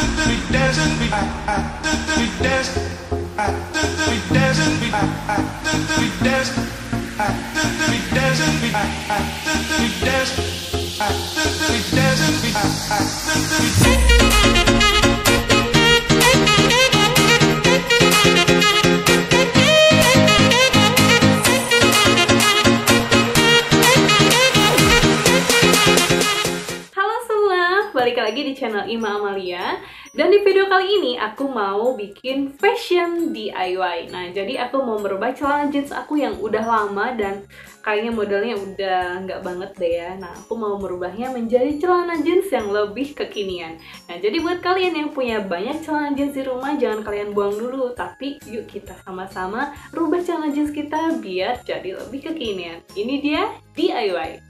We dance. Balik lagi di channel Ima Amalia. Dan di video kali ini aku mau bikin fashion DIY Nah jadi aku mau merubah celana jeans aku yang udah lama dan kayaknya modelnya udah nggak banget deh ya. Nah aku mau merubahnya menjadi celana jeans yang lebih kekinian. Nah jadi buat kalian yang punya banyak celana jeans di rumah jangan kalian buang dulu. Tapi yuk kita sama-sama rubah celana jeans kita biar jadi lebih kekinian. Ini dia DIY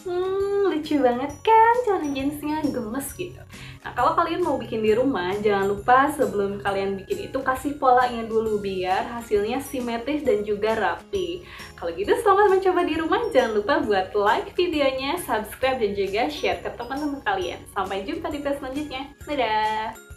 Hmm, lucu banget kan celana jeansnya gemes gitu. Nah, kalau kalian mau bikin di rumah, jangan lupa sebelum kalian bikin itu kasih polanya dulu biar hasilnya simetris dan juga rapi. Kalau gitu selamat mencoba di rumah. Jangan lupa buat like videonya, subscribe dan juga share ke teman-teman kalian. Sampai jumpa di video selanjutnya. Dadah!